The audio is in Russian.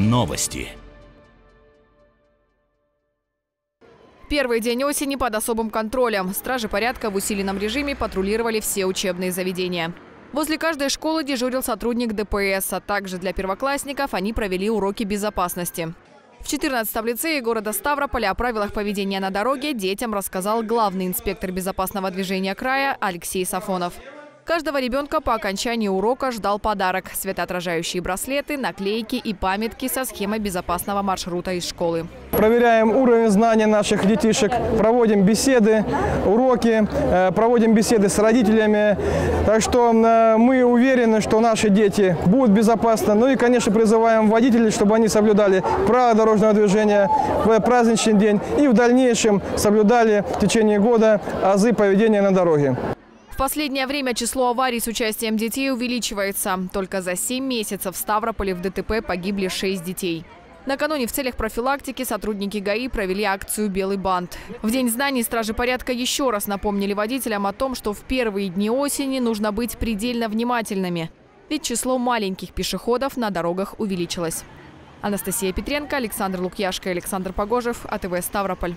Новости. Первый день осени под особым контролем. Стражи порядка в усиленном режиме патрулировали все учебные заведения. Возле каждой школы дежурил сотрудник ДПС, а также для первоклассников они провели уроки безопасности. В 14-м лицее города Ставрополя о правилах поведения на дороге детям рассказал главный инспектор безопасного движения края Алексей Сафонов. Каждого ребенка по окончании урока ждал подарок – светоотражающие браслеты, наклейки и памятки со схемой безопасного маршрута из школы. Проверяем уровень знаний наших детишек, проводим беседы, уроки, э, проводим беседы с родителями. Так что э, мы уверены, что наши дети будут безопасны. Ну и, конечно, призываем водителей, чтобы они соблюдали правила дорожного движения в праздничный день и в дальнейшем соблюдали в течение года азы поведения на дороге. Последнее время число аварий с участием детей увеличивается. Только за 7 месяцев в Ставрополе в ДТП погибли 6 детей. Накануне в целях профилактики сотрудники ГАИ провели акцию «Белый бант». В День знаний стражи порядка еще раз напомнили водителям о том, что в первые дни осени нужно быть предельно внимательными. Ведь число маленьких пешеходов на дорогах увеличилось. Анастасия Петренко, Александр Лукьяшко, Александр Погожев, АТВ Ставрополь.